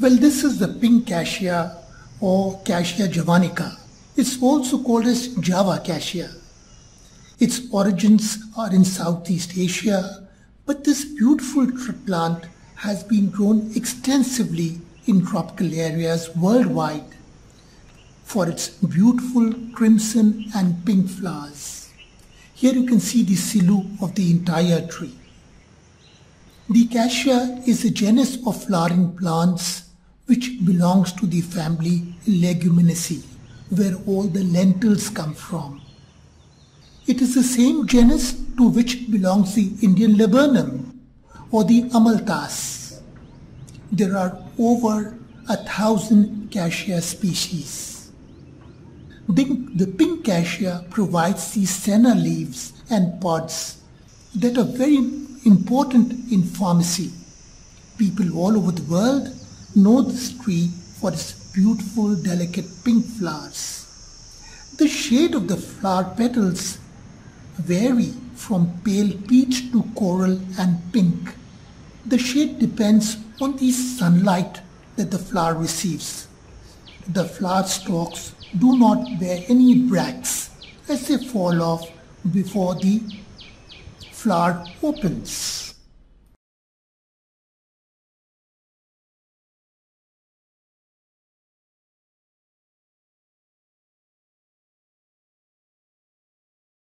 Well, this is the pink cassia or Cassia javanica. It's also called as Java cassia. Its origins are in Southeast Asia, but this beautiful plant has been grown extensively in tropical areas worldwide for its beautiful crimson and pink flowers. Here you can see the silhouette of the entire tree. The cassia is a genus of flowering plants which belongs to the family Leguminosae, where all the lentils come from. It is the same genus to which belongs the Indian laburnum or the amaltas. There are over a thousand cassia species. The pink cassia provides the senna leaves and pods that are very important in pharmacy. People all over the world know this tree for its beautiful delicate pink flowers. The shade of the flower petals vary from pale peach to coral and pink. The shade depends on the sunlight that the flower receives. The flower stalks do not bear any bracts as they fall off before the flower opens.